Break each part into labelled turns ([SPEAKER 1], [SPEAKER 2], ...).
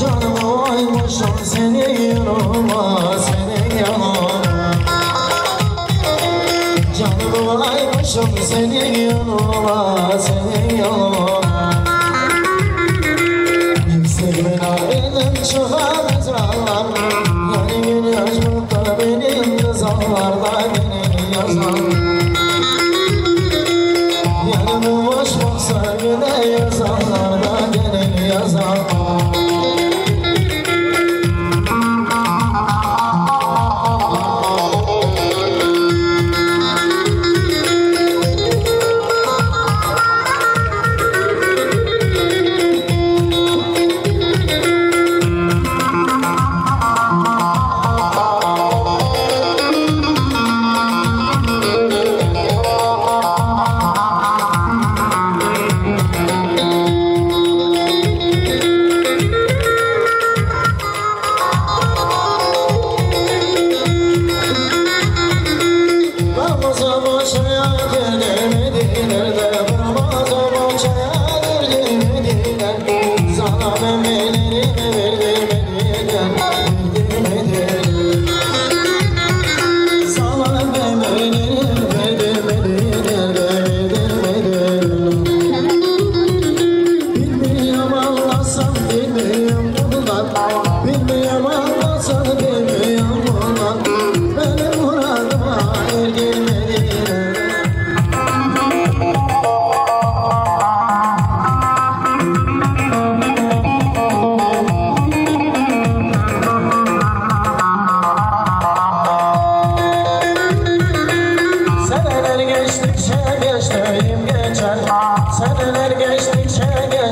[SPEAKER 1] Canım oymuşum seni yanıma seni yanıma Canım oymuşum seni yanıma seni yanıma Yüksek çıkaracağım. Yani güneş mutlu benim yazanlarda beni yazan Yanımı boş baksa güne yazanlarda minhas almas. I'm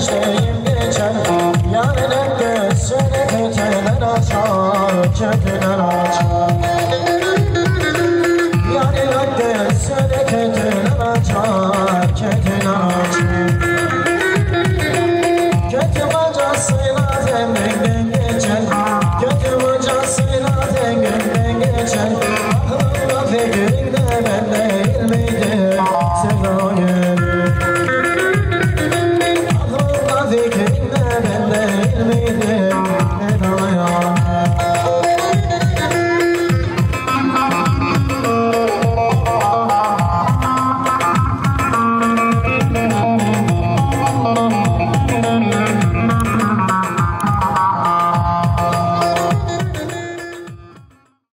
[SPEAKER 1] gençliğim geçer Yarın hep gözünü kötüler açar Kötüler açar. Yarın hep gözünü kötüler açar Kötüler açar.